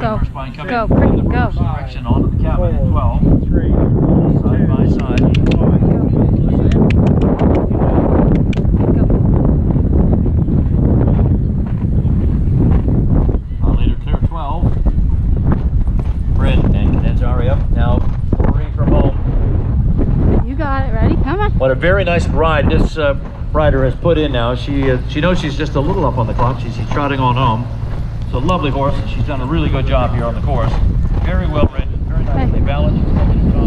Go, Cricket, go. Direction onto the cabin at 12. Three, Side by side. Our leader clear 12. Bryn and cadets Ari up. Now three from home. You got it. Ready? Come on. What a very nice ride this uh, rider has put in now. She uh, she knows she's just a little up on the clock. She's, she's trotting on home. It's a lovely horse. She's done a really good job here on the course. Very well ridden, very nicely balanced.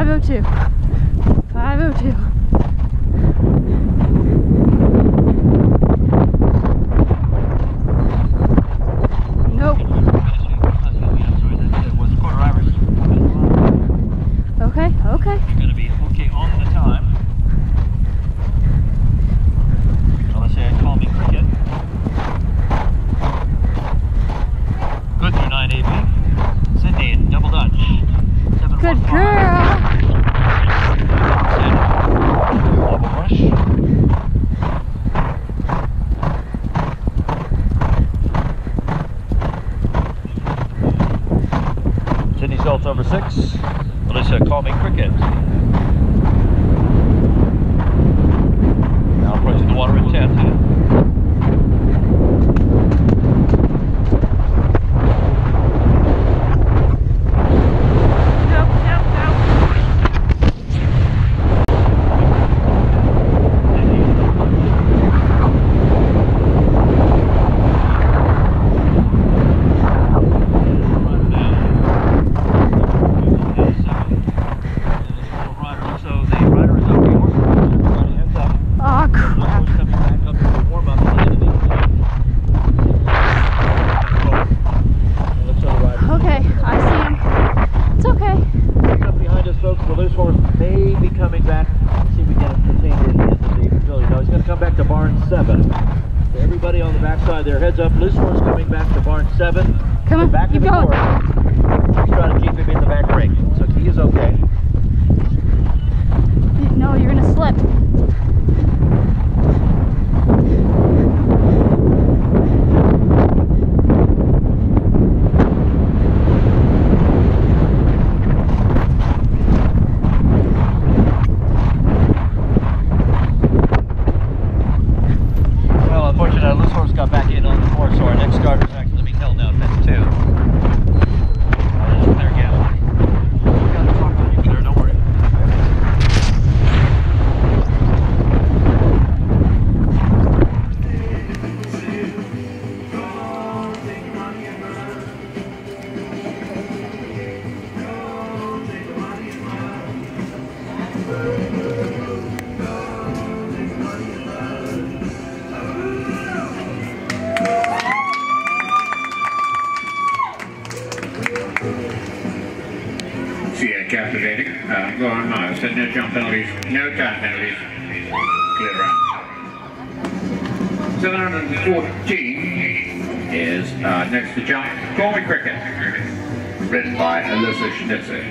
Vai, meu tio. Vai, meu tio. Schultz over six. Alicia, call me cricket. Now approaching the water at 10. Seven. No jump penalties, no time penalties. Clear run. 714 is uh, next to jump. Call me cricket. Written by Allyssa Schnitzer.